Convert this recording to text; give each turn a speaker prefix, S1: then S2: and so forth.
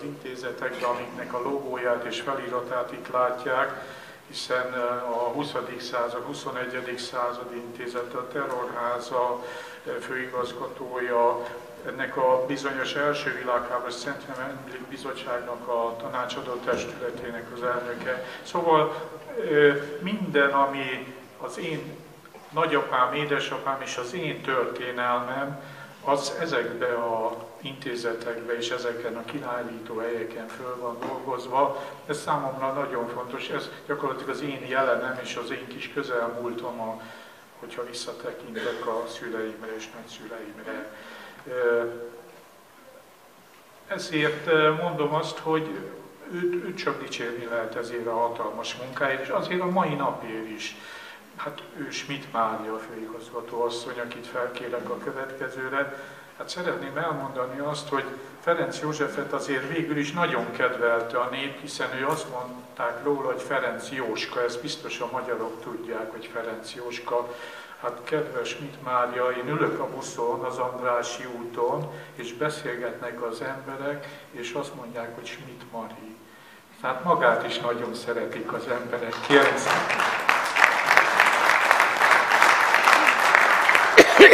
S1: az intézetekbe, amiknek a logóját és feliratát itt látják, hiszen a 20. század, 21. század intézete, a terrorháza főigazgatója, ennek a bizonyos első világháborús Szent Emlék Bizottságnak a tanácsadó testületének az elnöke. Szóval minden, ami az én nagyapám, édesapám és az én történelmem, az ezekbe a intézetekbe és ezeken a kiállító helyeken föl van dolgozva. Ez számomra nagyon fontos, ez gyakorlatilag az én jelenem és az én kis közelmúltom, a, hogyha visszatekintek a szüleimre és nagyszüleimre. Ezért mondom azt, hogy őt, őt csak dicsérni lehet ezért a hatalmas munkáért, és azért a mai napért is. Hát ő Schmidt Mária, főigazgató asszony, akit felkérek a következőre. Hát szeretném elmondani azt, hogy Ferenc Józsefet azért végül is nagyon kedvelte a nép, hiszen ő azt mondták róla, hogy Ferenc Jóska, ezt biztos a magyarok tudják, hogy Ferenc Jóska. Hát kedves mit Mária, én ülök a buszon, az Andrási úton, és beszélgetnek az emberek, és azt mondják, hogy Schmidt Mari. Tehát magát is nagyon szeretik az emberek. Kérem